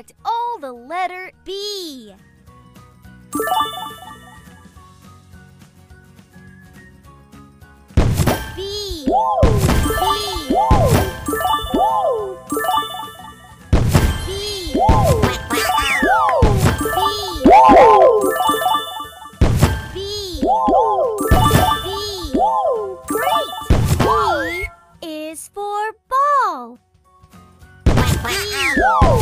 Let's all the letter. B. B. B. B. Great. B is for ball. B.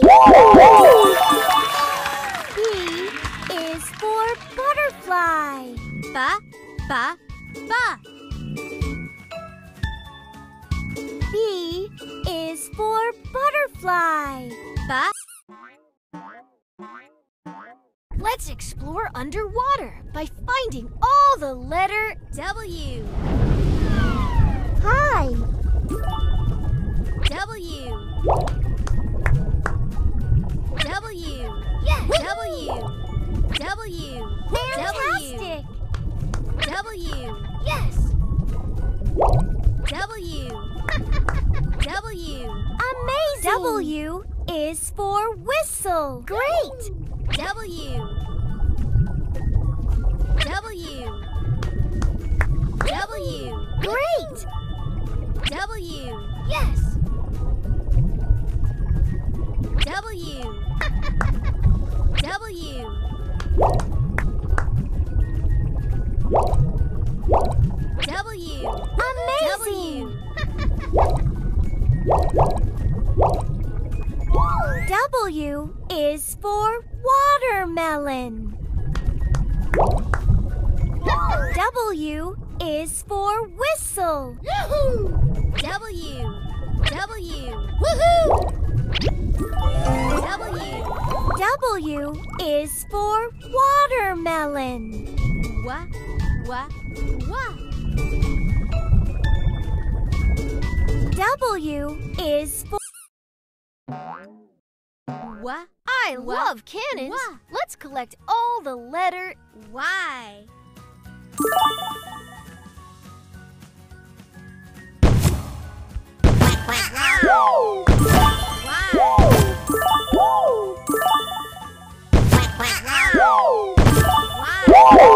B. Is for butterfly. Ba, ba, ba. B is for butterfly. Ba. Let's explore underwater by finding all the letter W. Hi. W. W. W. Fantastic. W. Yes. W. W. Amazing. W is for whistle. Great. W. W. W. Great. W. Yes. W is for whistle. W. W. Woohoo! W. W is for watermelon. Wa. Wa. Wa. W is for Wa. I love cannons. Wa. Let's collect all the letter Y. Wow.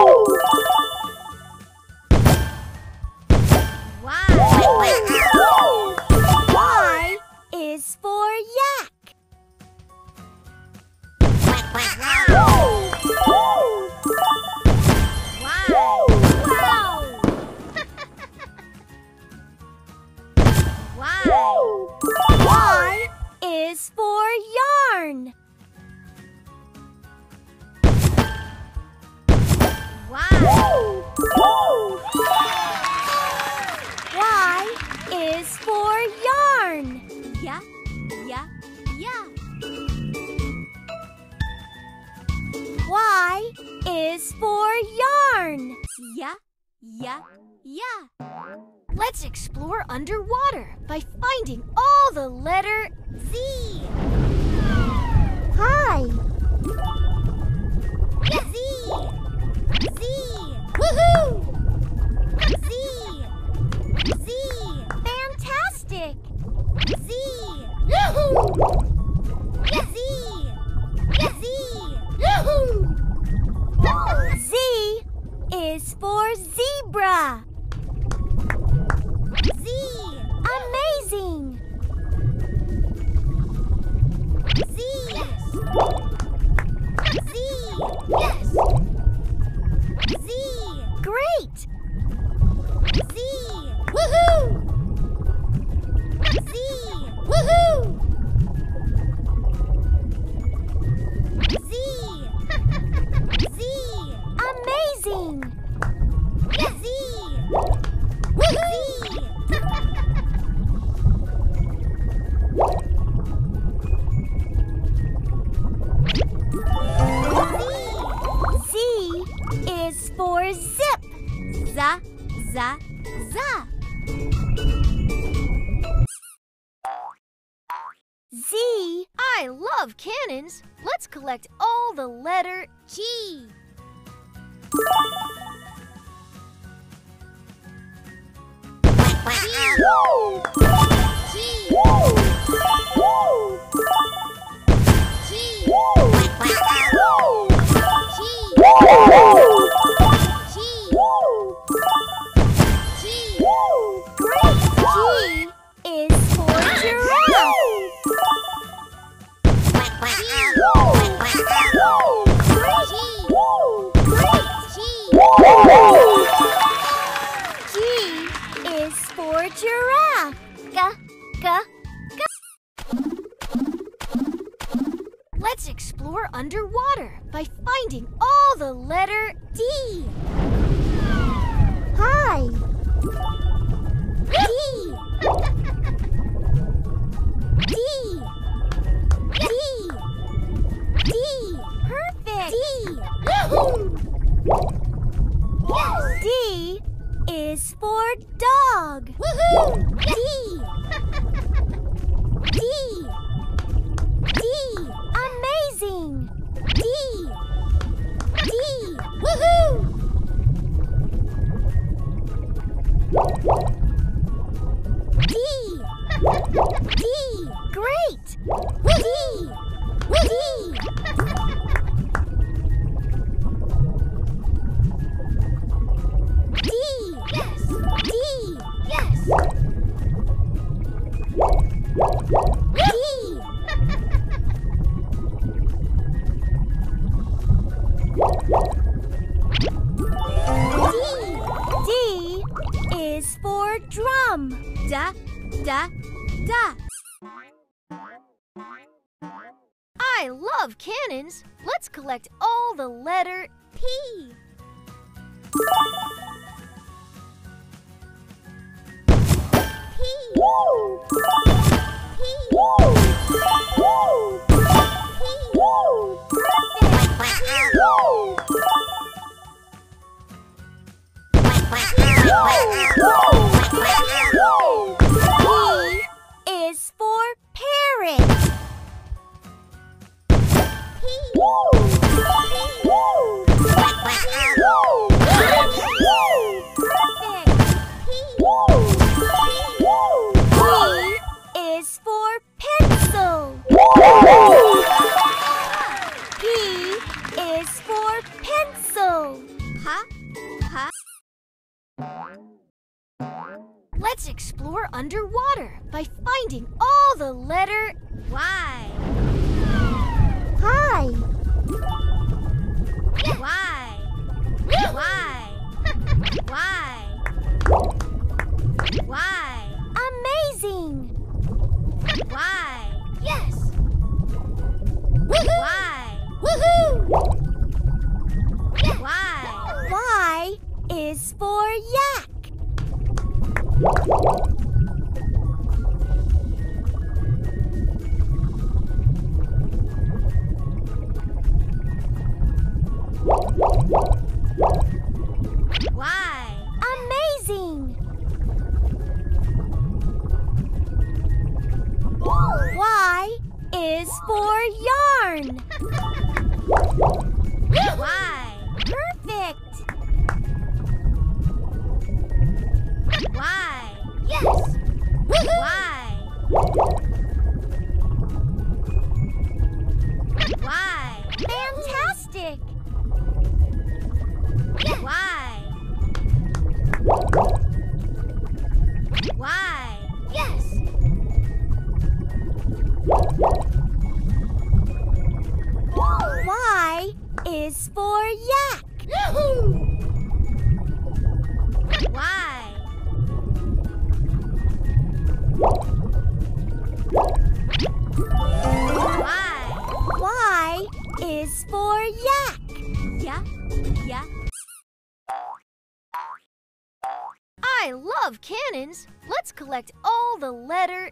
Is for yarn. Yeah. Yeah, yeah. Let's explore underwater by finding all the letter Z. Hi. Z. Z. Woohoo! Z. Z. Fantastic. Z. Yahoo! For zip. Za, za, za. Z I love cannons. Let's collect all the letter G. G. Let's explore underwater by finding all the letter D. Hi. Let's collect all the letter P. P. P is for pencil. Huh? Huh? Let's explore underwater by finding all the letter Y. Hi. Y. Y. Y. Y. Why? Amazing! Y is for yarn. Yak. Y. Y. Y is for yak. Yeah, yeah. I love cannons. Let's collect all the letter